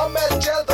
I'm at jail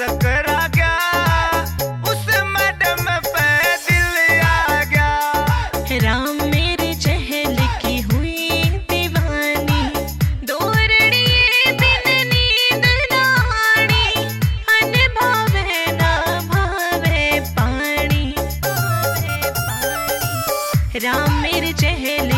टकरा गया उस मैडम पे दिल आ गया राम मेरे चहल की हुई दीवानी दोरणिए बिन नींद नानी अन भावे ना भावे पानी। राम मेरे चहल